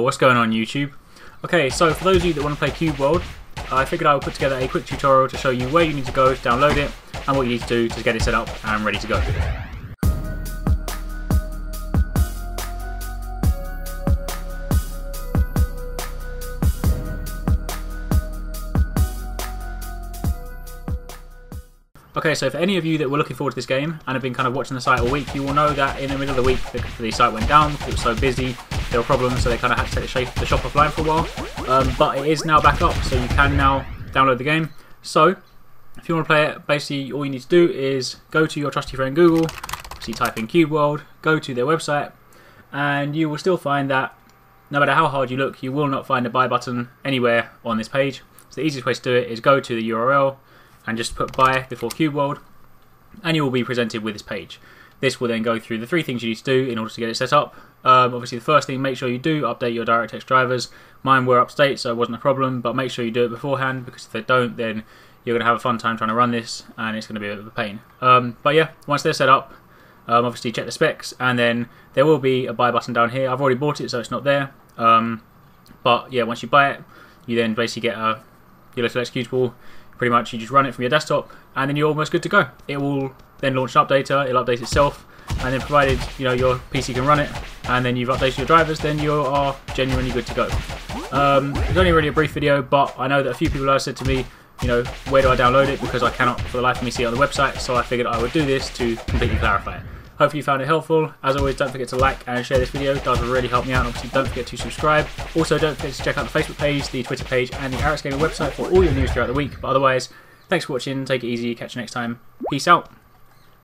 What's going on YouTube? Okay, so for those of you that want to play Cube World, I figured I would put together a quick tutorial to show you where you need to go to download it and what you need to do to get it set up and ready to go. Okay, so for any of you that were looking forward to this game and have been kind of watching the site all week, you will know that in the middle of the week the, the site went down because it was so busy, there were problems, so they kind of had to take the, shape, the shop offline for a while. Um, but it is now back up, so you can now download the game. So, if you want to play it, basically all you need to do is go to your trusty friend Google, so type in Cube World, go to their website, and you will still find that no matter how hard you look, you will not find a buy button anywhere on this page. So the easiest way to do it is go to the URL, and just put buy before Cube World and you will be presented with this page. This will then go through the three things you need to do in order to get it set up. Um, obviously the first thing, make sure you do update your DirectX drivers. Mine were up to date so it wasn't a problem, but make sure you do it beforehand because if they don't then you're going to have a fun time trying to run this and it's going to be a bit of a pain. Um, but yeah, once they're set up, um, obviously check the specs and then there will be a buy button down here. I've already bought it so it's not there. Um, but yeah, once you buy it, you then basically get a your little executable pretty much you just run it from your desktop and then you're almost good to go. It will then launch an updater, it'll update itself, and then provided you know your PC can run it, and then you've updated your drivers, then you are genuinely good to go. Um, it's only really a brief video, but I know that a few people have said to me, you know, where do I download it? Because I cannot for the life of me see it on the website, so I figured I would do this to completely clarify it. Hopefully you found it helpful. As always, don't forget to like and share this video. It does really help me out. Obviously, don't forget to subscribe. Also, don't forget to check out the Facebook page, the Twitter page, and the Arekkz Gaming website for all your news throughout the week. But otherwise, thanks for watching. Take it easy. Catch you next time. Peace out.